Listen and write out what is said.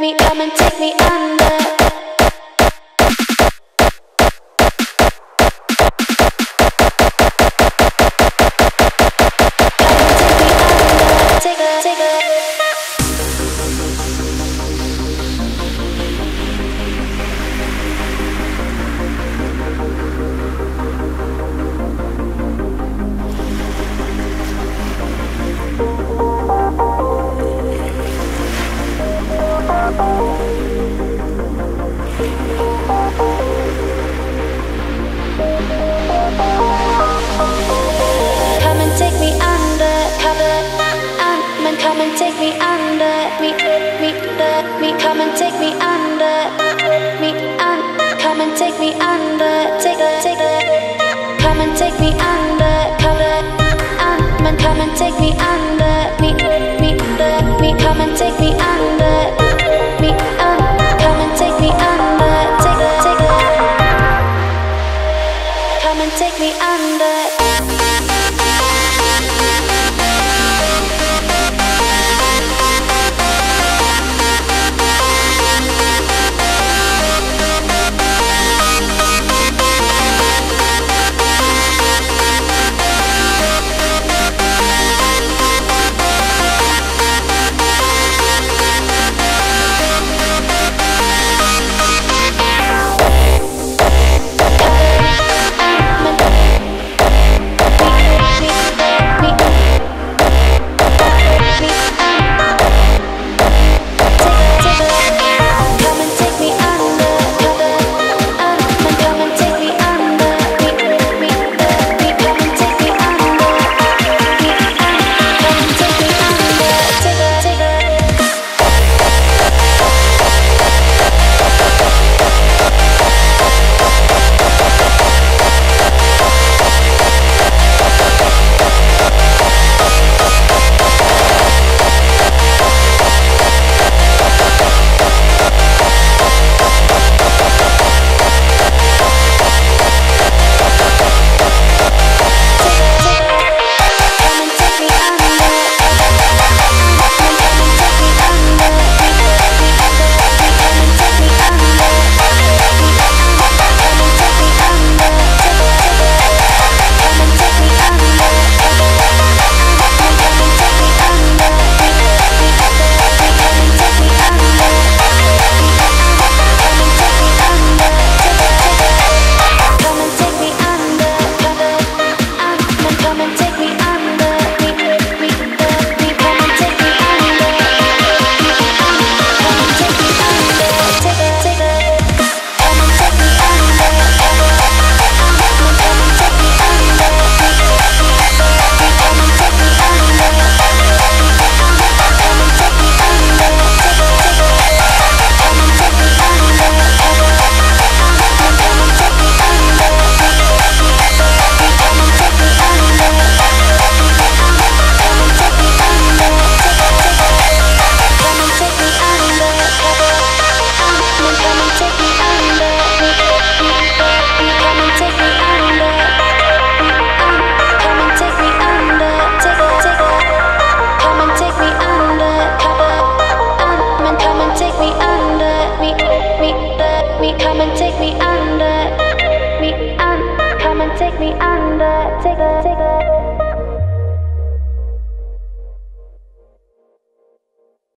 me, come and take me under. Come and take me under. Me, me, me. Come and take me under. Me, um, come and take me under. Take take. Come and take me under cover. Um, and come and take me under. Me, me, me. Come and take me under. Me, um, come and take me under. Take take. Come and take me under. take me under, take, take.